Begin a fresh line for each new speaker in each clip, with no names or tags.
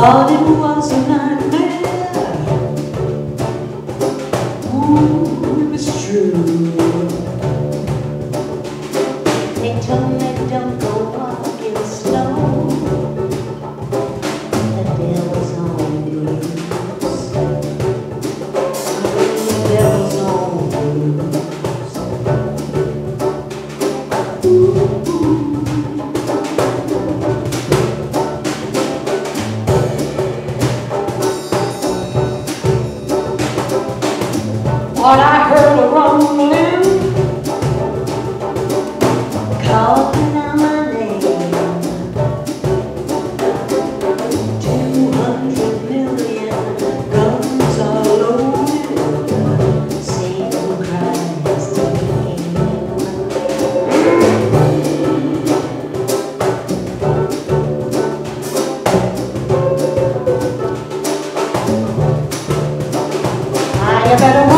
너는 원수만 What I heard a rumbling calling out my name. Two hundred million guns are loaded. Satan cries to I better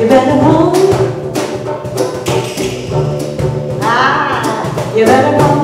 You better run. Ah, you better run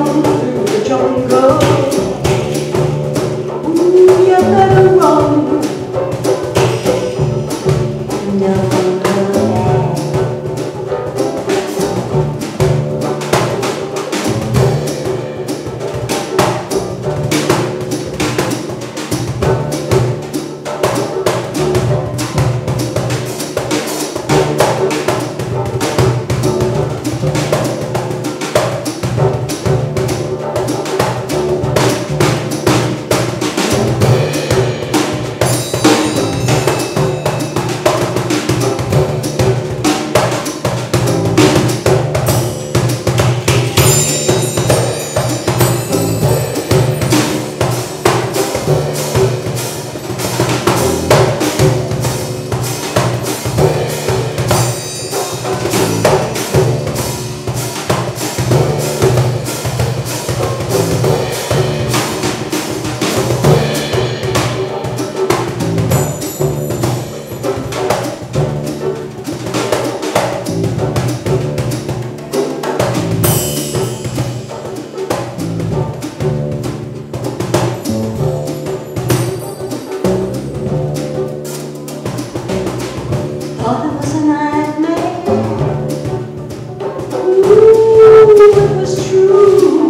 Ooh, it was true.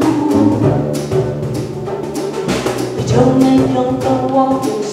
You told me don't go walking